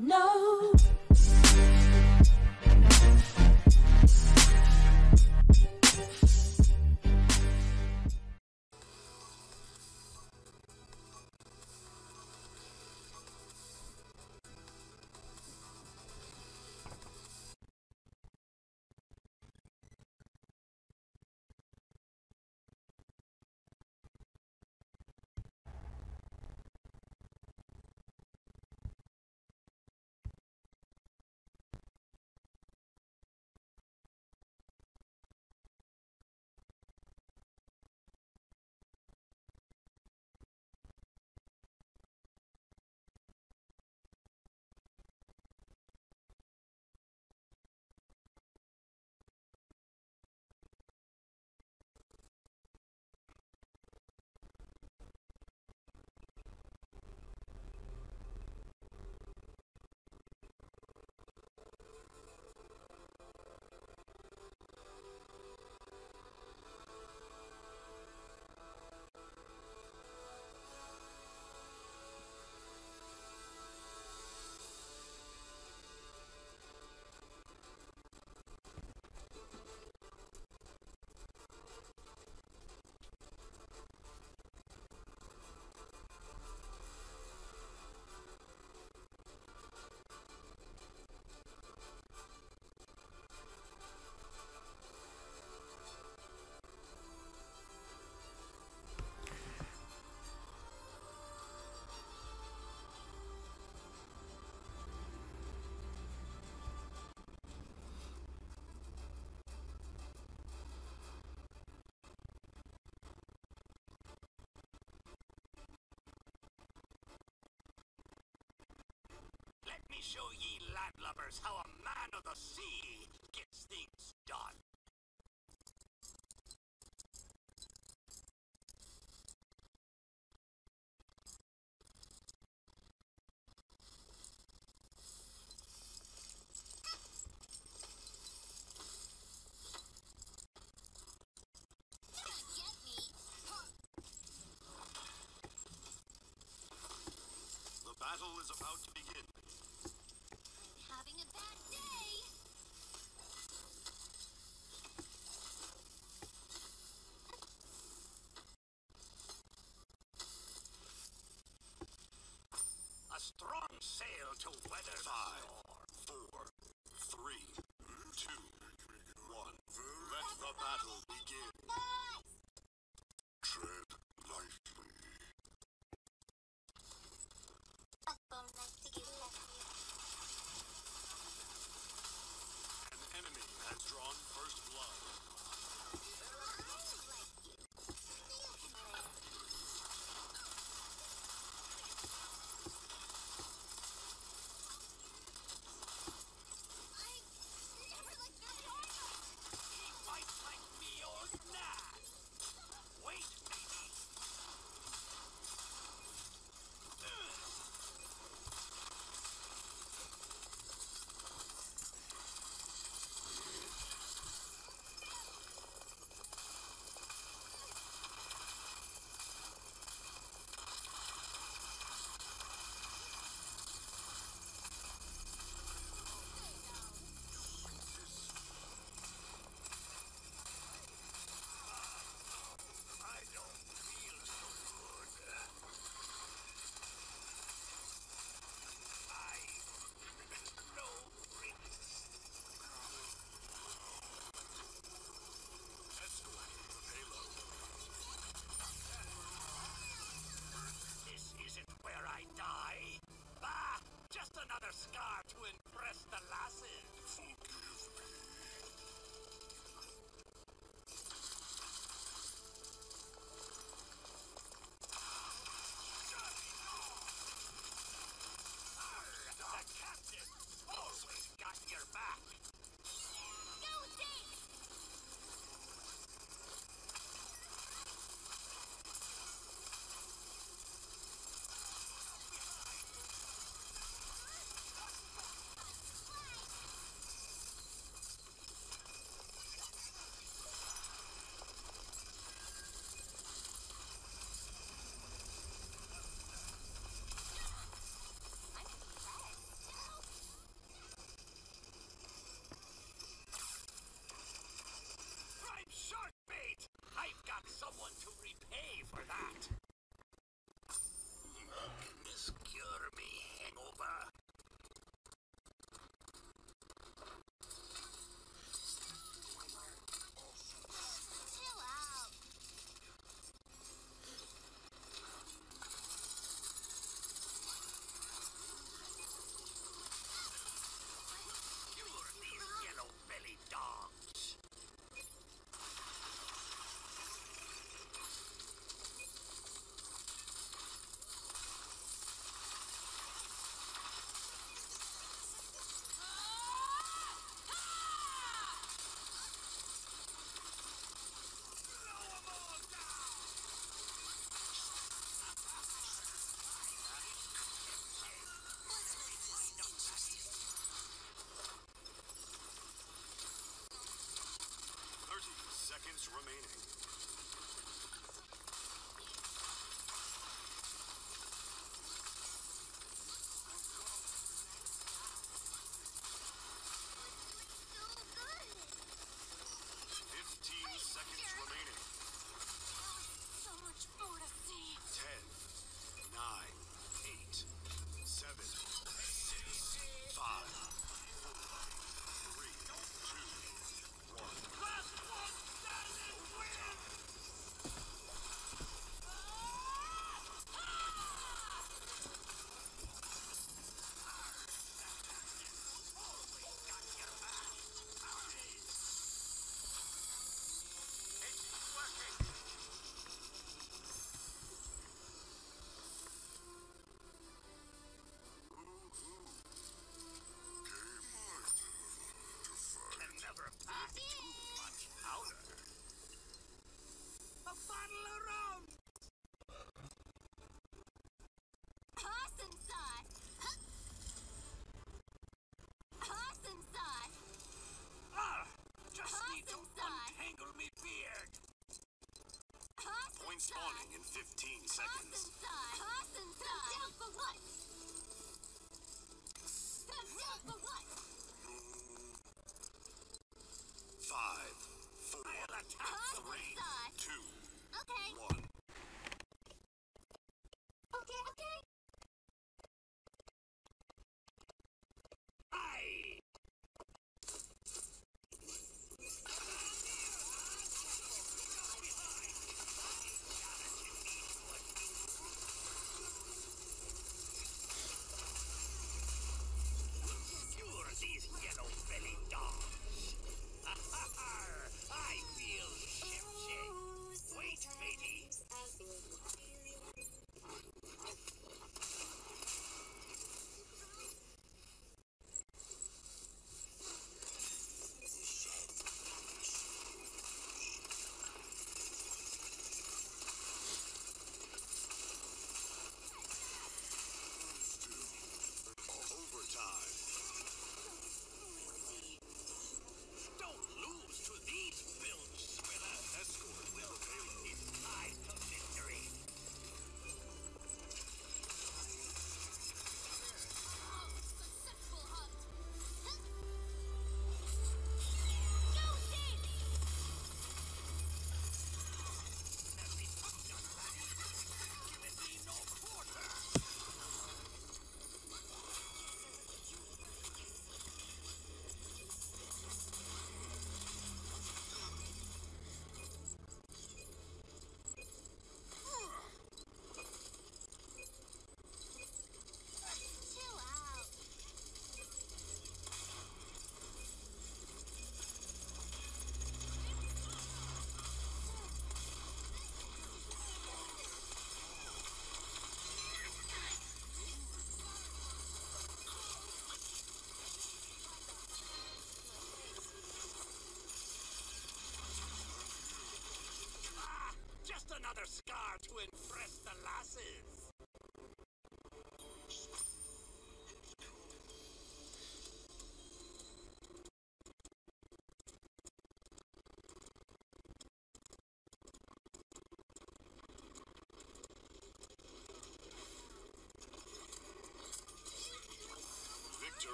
No. Me show ye landlubbers how a man of the sea gets things done. The battle is about to Attack one.